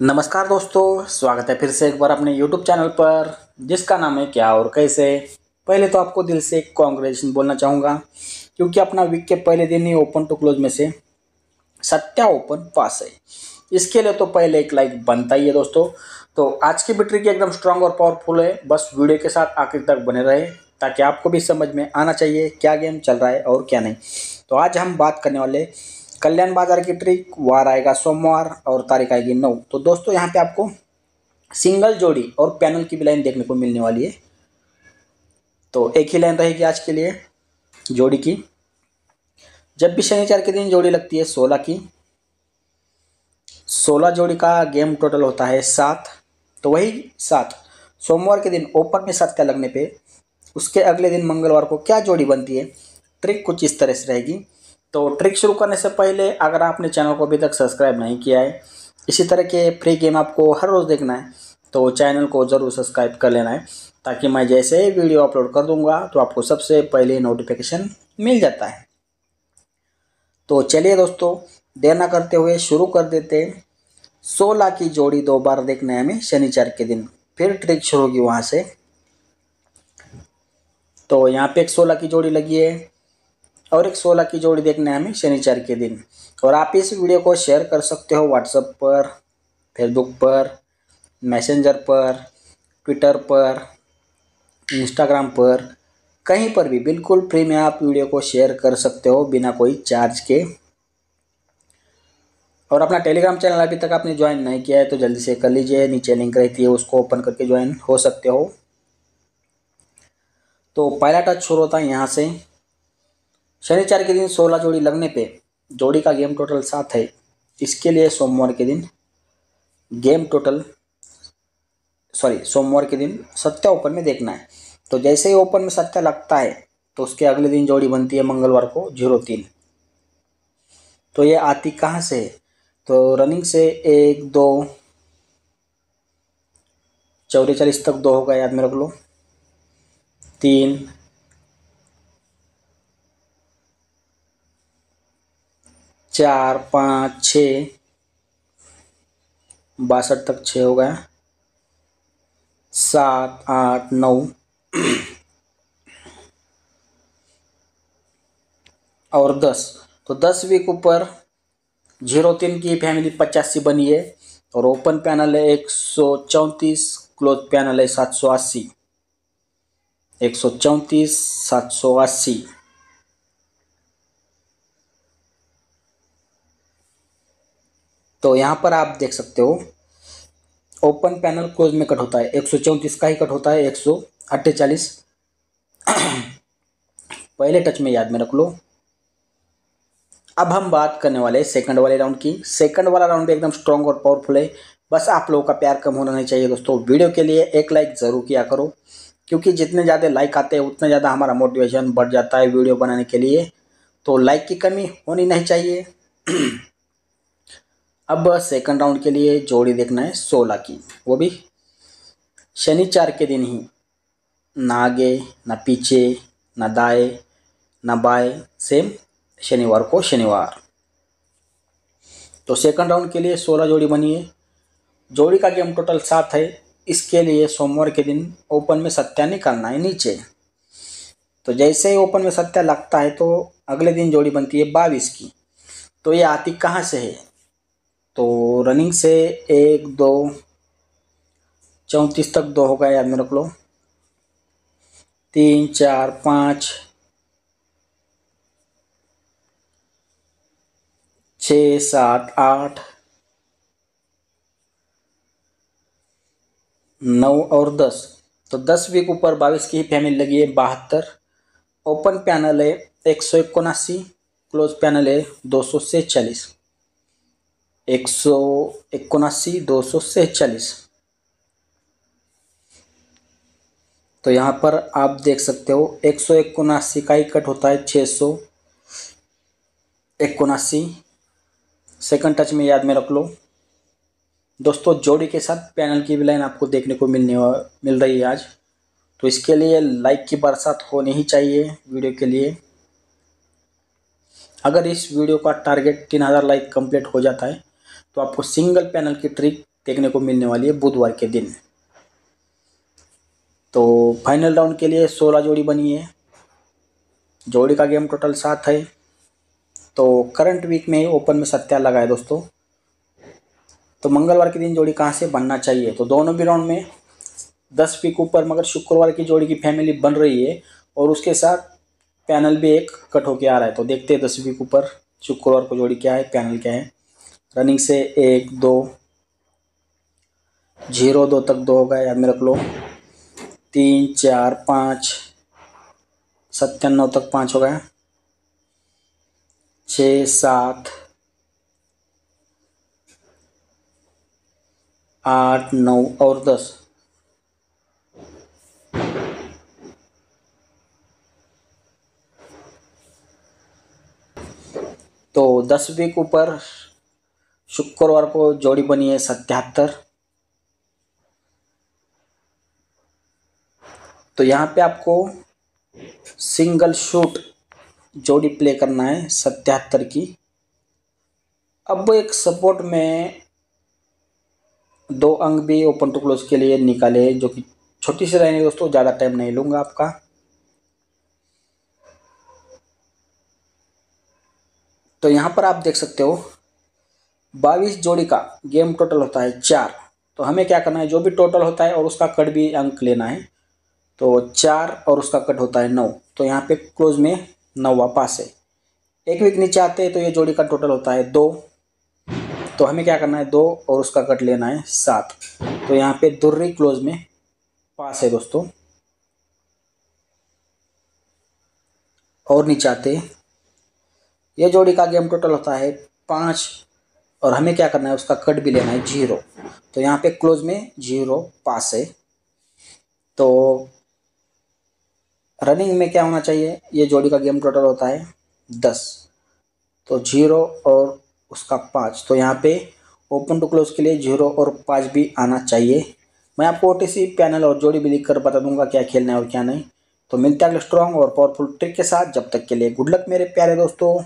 नमस्कार दोस्तों, स्वागत है फिर से एक बार अपने YouTube चैनल पर, जिसका नाम है क्या और कैसे। पहले तो आपको दिल से कॉन्ग्रेचुलेशन बोलना चाहूँगा, क्योंकि अपना वीक के पहले दिन ही ओपन टू क्लोज में से सत्या ओपन पास है। इसके लिए तो पहले एक लाइक बनता ही है दोस्तों। तो आज की बैटरी की एकदम स्ट्रांग और पावरफुल है, बस वीडियो के साथ आखिर तक बने रहे, ताकि आपको भी समझ में आना चाहिए क्या गेम चल रहा है और क्या नहीं। तो आज हम बात करने वाले कल्याण बाज़ार की ट्रिक वार आएगा सोमवार और तारीख आएगी नौ। तो दोस्तों, यहाँ पे आपको सिंगल जोड़ी और पैनल की भी लाइन देखने को मिलने वाली है। तो एक ही लाइन रहेगी आज के लिए जोड़ी की। जब भी शनिचार के दिन जोड़ी लगती है सोलह की, सोलह जोड़ी का गेम टोटल होता है सात। तो वही सात। सोमवार के दिन ओपन में सत्या लगने पे उसके अगले दिन मंगलवार को क्या जोड़ी बनती है? ट्रिक कुछ इस तरह से रहेगी। तो ट्रिक शुरू करने से पहले अगर आपने चैनल को अभी तक सब्सक्राइब नहीं किया है, इसी तरह के फ्री गेम आपको हर रोज़ देखना है तो चैनल को ज़रूर सब्सक्राइब कर लेना है, ताकि मैं जैसे ही वीडियो अपलोड कर दूँगा तो आपको सबसे पहले नोटिफिकेशन मिल जाता है। तो चलिए दोस्तों, देर ना करते हुए शुरू कर देते सोलह की जोड़ी दो बार देखना है हमें, शनिचर के दिन। फिर ट्रिक शुरू होगी वहाँ से। तो यहाँ पे एक सोलह की जोड़ी लगी है। और एक सोलह की जोड़ी देखना है हमें, शनिचर के दिन। और आप इस वीडियो को शेयर कर सकते हो व्हाट्सएप पर फेसबुक पर मैसेंजर पर ट्विटर पर इंस्टाग्राम पर, कहीं पर भी। बिल्कुल फ्री में आप वीडियो को शेयर कर सकते हो बिना कोई चार्ज के। और अपना टेलीग्राम चैनल अभी तक आपने ज्वाइन नहीं किया है तो जल्दी से कर लीजिए। नीचे लिंक रहती है उसको ओपन करके ज्वाइन हो सकते हो। तो पहला टच शुरू होता है यहाँ से। शनिवार के दिन सोलह जोड़ी लगने पे जोड़ी का गेम टोटल सात है। इसके लिए सोमवार के दिन गेम टोटल सॉरी सोमवार के दिन सत्या ओपन में देखना है। तो जैसे ही ओपन में सत्या लगता है तो उसके अगले दिन जोड़ी बनती है मंगलवार को ज़ीरो तीन। तो ये आती कहाँ से? तो रनिंग से एक, दो चौरे चालीस तक दो होगा, याद में रख लो। तीन चार, पाँच, छ। बासठ तक छः हो गया सात, आठ, नौ। और दस। तो दस वीक ऊपर ज़ीरो तीन की फैमिली पचासी बनी है और ओपन पैनल है एक सौ चौंतीस क्लोज पैनल है सात सौ अस्सी। एक सौ चौंतीस, सात सौ अस्सी। तो यहाँ पर आप देख सकते हो ओपन पैनल क्लोज में कट होता है। एक सौ चौंतीस का ही कट होता है, एक पहले टच में याद में रख लो। अब हम बात करने वाले सेकंड वाले राउंड की। सेकंड वाला राउंड भी एकदम स्ट्रॉन्ग और पावरफुल है। बस आप लोगों का प्यार कम होना नहीं चाहिए दोस्तों। वीडियो के लिए एक लाइक ज़रूर किया करो, क्योंकि जितने ज़्यादा लाइक आते हैं, उतना ज़्यादा हमारा मोटिवेशन बढ़ जाता है वीडियो बनाने के लिए। तो लाइक की कमी होनी नहीं चाहिए। अब सेकंड राउंड के लिए जोड़ी देखना है सोलह की। वो भी शनिचार के दिन ही। ना आगे, ना पीछे, ना दाएँ, ना बाएँ सेम शनिवार को शनिवार। तो सेकंड राउंड के लिए सोलह जोड़ी बनी है। जोड़ी का गेम टोटल सात है। इसके लिए सोमवार के दिन ओपन में सत्या निकालना है नीचे। तो जैसे ही ओपन में सत्या लगता है तो अगले दिन जोड़ी बनती है बाईस की। तो ये आती कहाँ से है? तो रनिंग से एक, दो, चौंतीस तक दो होगा याद में रख लो। तीन, चार, पाँच छ सात, आठ, नौ और दस। तो दस वीक ऊपर बाईस की ही फैमिली लगी है बहत्तर। ओपन पैनल है एक सौ इक्यासी क्लोज पैनल है दो सौ सैंतालीस एक सौ दो सौ सैंतालीस। तो यहाँ पर आप देख सकते हो, एक सौ इक्यासी का ही कट होता है छः सौ इक्यासी सेकंड टच में याद में रख लो। दोस्तों, जोड़ी के साथ पैनल की भी लाइन आपको देखने को मिलने मिल रही है आज। तो इसके लिए लाइक की बरसात होनी ही चाहिए वीडियो के लिए। अगर इस वीडियो का टारगेट तीन हज़ार लाइक कंप्लीट हो जाता है तो आपको सिंगल पैनल की ट्रिक देखने को मिलने वाली है बुधवार के दिन। तो फाइनल राउंड के लिए सोलह जोड़ी बनी है। जोड़ी का गेम टोटल सात है। तो करंट वीक में ओपन में सत्या लगा है दोस्तों। तो मंगलवार के दिन जोड़ी कहाँ से बनना चाहिए? तो दोनों भी राउंड में दस वीक ऊपर, मगर शुक्रवार की जोड़ी की फैमिली बन रही है और उसके साथ पैनल भी एक कट होके आ रहा है। तो देखते हैं दस वीक ऊपर शुक्रवार को जोड़ी क्या है, पैनल क्या है। रनिंग से एक, दो, ज़ीरो, दो तक दो होगा, याद में रख लो। तीन, चार, पाँच, सत्तानवे तक पाँच हो गया छ, सात, आठ, नौ और दस। तो दस वीक ऊपर शुक्रवार को जोड़ी बनी है सत्याहत्तर तो यहाँ पे आपको सिंगल शूट जोड़ी प्ले करना है सत्याहत्तर की। अब एक सपोर्ट में दो अंक भी ओपन टू क्लोज के लिए निकाले जो कि छोटी सी रहेंगे दोस्तों, ज़्यादा टाइम नहीं लूँगा आपका। तो यहाँ पर आप देख सकते हो बाईस जोड़ी का गेम टोटल होता है चार। तो हमें क्या करना है? जो भी टोटल होता है और उसका कट भी अंक लेना है। तो चार और उसका कट होता है नौ। तो यहाँ पे क्लोज में नौवा पास है। एक वीक नीचे आते हैं तो ये जोड़ी का टोटल होता है दो। तो हमें क्या करना है? दो और उसका कट लेना है सात। तो यहाँ पे दुर्री क्लोज में पास है दोस्तों। और नीचे आते ये जोड़ी का गेम टोटल होता है पाँच। और हमें क्या करना है, उसका कट भी लेना है ज़ीरो। तो यहाँ पे क्लोज में ज़ीरो पास है। तो रनिंग में क्या होना चाहिए, ये जोड़ी का गेम टोटल होता है दस। तो ज़ीरो और उसका पाँच। तो यहाँ पे ओपन टू क्लोज के लिए ज़ीरो और पाँच भी आना चाहिए। मैं आपको ओ पैनल और जोड़ी भी लिख कर बता दूँगा क्या खेलना है और क्या नहीं। तो मिलते हैं स्ट्रॉन्ग और पावरफुल ट्रिक के साथ। जब तक के लिए गुड लक मेरे प्यारे दोस्तों।